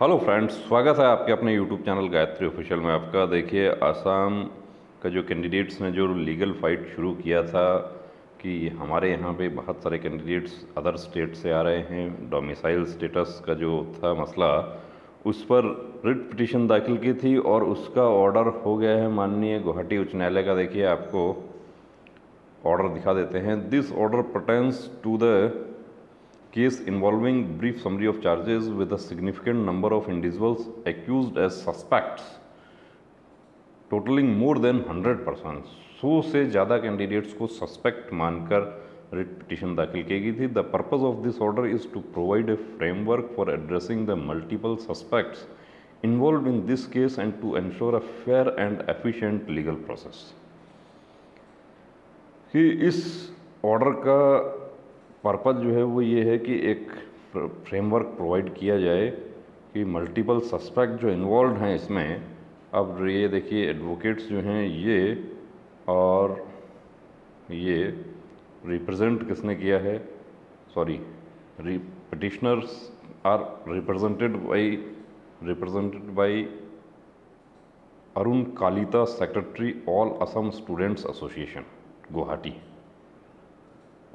Hello friends स्वागत है आपके अपने यूट्यूब चैनल गायत्री ऑफिशियल में आपका। देखिए, आसाम का जो कैंडिडेट्स ने जो लीगल फाइट शुरू किया था कि हमारे यहाँ पे बहुत सारे कैंडिडेट्स अदर स्टेट से आ रहे हैं डोमिसाइल स्टेटस का जो था मसला, उस पर रिट पिटिशन दाखिल की थी और उसका ऑर्डर हो गया है माननीय गुवाहाटी उच्च न्यायालय का। देखिए, आपको ऑर्डर दिखा देते हैं। This order pertains to the case involving brief summary of charges with a significant number of individuals accused as suspects totaling more than 100 persons सौ से ज़्यादा कैंडिडेट्स को सस्पेक्ट मानकर रिट पिटिशन दाखिल की गई थी the purpose of this order is to provide a framework for addressing the multiple suspects involved in this case and to ensure a fair and efficient legal process. कि इस order का purpose जो है वो ये है कि एक फ्रेमवर्क प्रोवाइड किया जाए कि मल्टीपल सस्पेक्ट जो इन्वॉल्व हैं इसमें, अब ये देखिए एडवोकेट्स जो हैं ये और ये रिप्रेजेंट किसने किया है? Sorry petitioners are represented by represented by Arun Kalita secretary all Assam students association Guwahati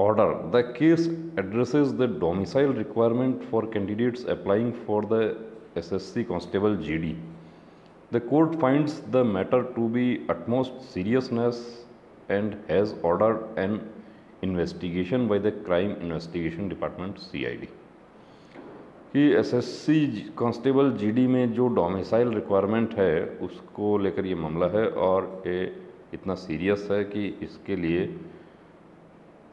order the case addresses the domicile requirement for candidates applying for the ssc constable gd the court finds the matter to be utmost seriousness and has ordered an investigation by the crime investigation department cid कि SSC constable GD में जो domicile requirement है उसको लेकर ये मामला है और ये इतना सीरियस है कि इसके लिए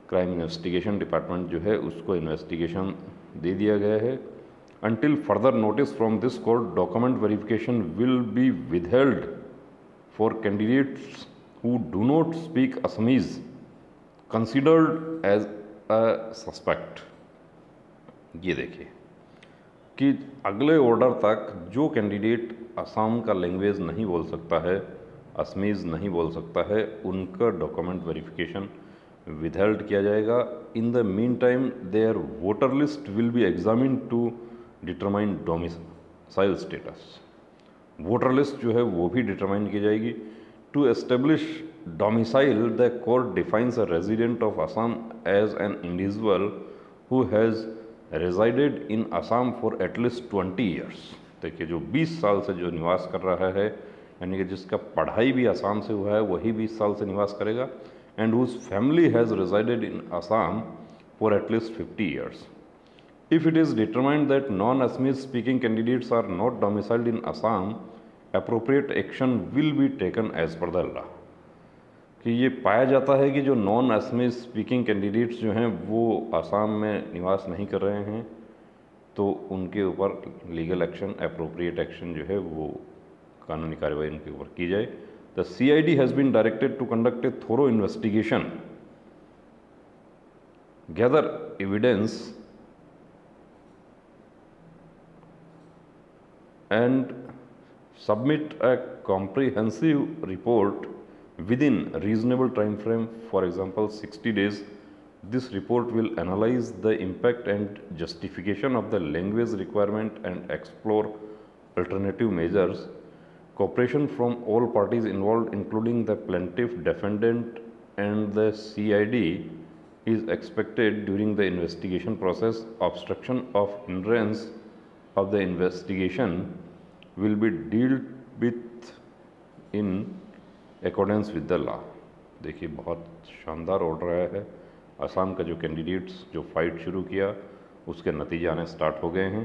क्राइम इन्वेस्टिगेशन डिपार्टमेंट जो है उसको इन्वेस्टिगेशन दे दिया गया है। Until further notice from this court document verification will be withheld for candidates who do not speak Assamese considered as a suspect ये देखिए कि अगले ऑर्डर तक जो कैंडिडेट असम का लैंग्वेज नहीं बोल सकता है असमीज़ नहीं बोल सकता है, उनका डॉक्यूमेंट वेरिफिकेशन विदहेल्ड किया जाएगा. In the mean time their voter list will be examine to determine domicile status voter list जो है वो भी डिटरमाइन की जाएगी. To establish domicile the court defines a resident of Assam as an individual who has resided in Assam for at least twenty years देखिए, जो 20 साल से जो निवास कर रहा है, यानी कि जिसका पढ़ाई भी आसाम से हुआ है, वही 20 साल से निवास करेगा. And whose family has resided in Assam for at least 50 years. If it is determined that non-Assamese speaking candidates are not domiciled in Assam, appropriate action will be taken as per the law. कि ये पाया जाता है कि जो non Assamese speaking candidates जो हैं वो आसाम में निवास नहीं कर रहे हैं तो उनके ऊपर लीगल एक्शन अप्रोप्रिएट एक्शन जो है वो कानूनी कार्रवाई उनके ऊपर की जाए the CID has been directed to conduct a thorough investigation, gather evidence, and submit a comprehensive report within a reasonable time frame for example 60 days. This report will analyze the impact and justification of the language requirement and explore alternative measures Cooperation from all parties involved, including the plaintiff, defendant, and the CID, is expected during the investigation process. Obstruction of hindrance of the investigation will be dealt with in accordance with the law. देखिए बहुत शानदार order आया है असम का जो candidates जो fight शुरू किया उसके नतीजे आने स्टार्ट हो गए हैं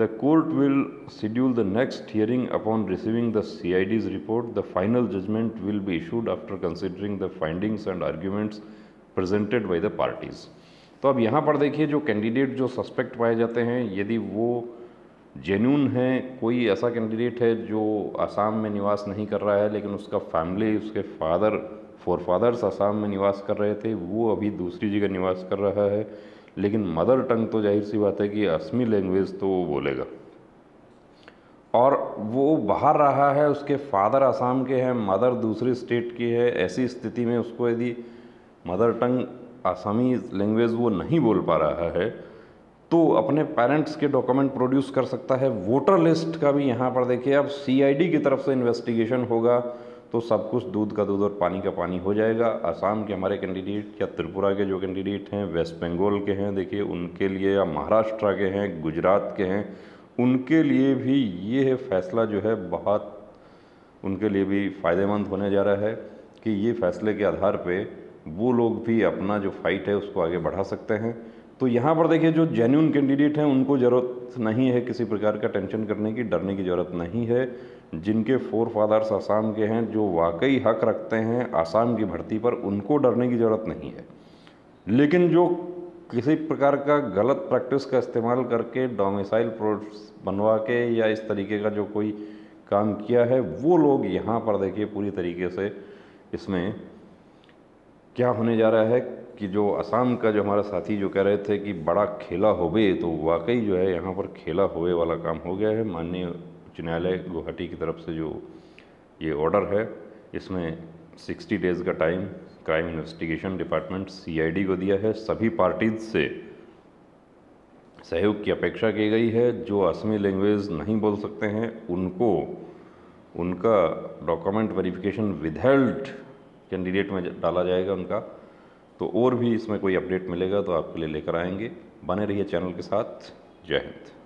The court will schedule the next hearing upon receiving the CID's report. The final judgment will be issued after considering the findings and arguments presented by the parties. तो अब यहाँ पर देखिए जो कैंडिडेट जो सस्पेक्ट पाए जाते हैं यदि वो जेन्यून है कोई ऐसा कैंडिडेट है जो आसाम में निवास नहीं कर रहा है लेकिन उसका फैमिली उसके फादर फोर फादर्स आसाम में निवास कर रहे थे वो अभी दूसरी जगह निवास कर रहा है लेकिन मदर टंग तो ज़ाहिर सी बात है कि असमी लैंग्वेज तो वो बोलेगा। और वो बाहर रहा है, उसके फादर आसाम के हैं, मदर दूसरी स्टेट की है, ऐसी स्थिति में उसको यदि मदर टंग आसामी लैंग्वेज वो नहीं बोल पा रहा है तो अपने पेरेंट्स के डॉक्यूमेंट प्रोड्यूस कर सकता है। वोटर लिस्ट का भी यहाँ पर देखिए, अब सीआईडी की तरफ़ से इन्वेस्टिगेशन होगा। तो सब कुछ दूध का दूध और पानी का पानी हो जाएगा। आसाम के हमारे कैंडिडेट या त्रिपुरा के जो कैंडिडेट हैं, वेस्ट बंगाल के हैं, देखिए, उनके लिए या महाराष्ट्र के हैं, गुजरात के हैं, उनके लिए भी ये फैसला जो है बहुत, उनके लिए भी फ़ायदेमंद होने जा रहा है कि ये फैसले के आधार पे वो लोग भी अपना जो फाइट है उसको आगे बढ़ा सकते हैं। तो यहाँ पर देखिए, जो जेन्यून कैंडिडेट हैं, उनको ज़रूरत नहीं है किसी प्रकार का टेंशन करने की, डरने की ज़रूरत नहीं है। जिनके फोर फादर्स आसाम के हैं, जो वाकई हक रखते हैं आसाम की भर्ती पर, उनको डरने की ज़रूरत नहीं है। लेकिन जो किसी प्रकार का गलत प्रैक्टिस का इस्तेमाल करके डोमिसाइल प्रोड्स बनवा के, या इस तरीके का जो कोई काम किया है, वो लोग यहाँ पर देखिए, पूरी तरीके से इसमें क्या होने जा रहा है? कि जो असम का जो हमारा साथी जो कह रहे थे कि बड़ा खेला होवे तो वाकई जो है यहाँ पर खेला होवे वाला काम हो गया है। माननीय उच्च न्यायालय गुवाहाटी की तरफ़ से जो ये ऑर्डर है, इसमें 60 डेज़ का time crime investigation department CID को दिया है। सभी पार्टीज़ से सहयोग की अपेक्षा की गई है। जो असमी लैंग्वेज नहीं बोल सकते हैं, उनको, उनका डॉक्यूमेंट वेरिफिकेशन विदहेल्ड कैंडिडेट में डाला जाएगा उनका। तो और भी इसमें कोई अपडेट मिलेगा तो आपके लिए लेकर आएँगे। बने रहिए चैनल के साथ। जय हिंद।